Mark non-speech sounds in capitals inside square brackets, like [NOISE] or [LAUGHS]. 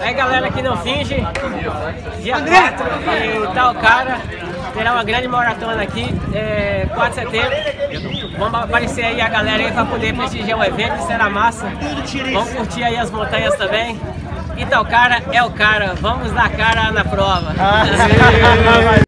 É galera que não finge, dia 4 e tá tal cara, terá uma grande maratona aqui, é, 4 de setembro. Vamos aparecer aí a galera aí para poder prestigiar o evento, será massa. Vamos curtir aí as montanhas também. E tá tal cara é o cara, vamos dar cara na prova. Ah, [LAUGHS]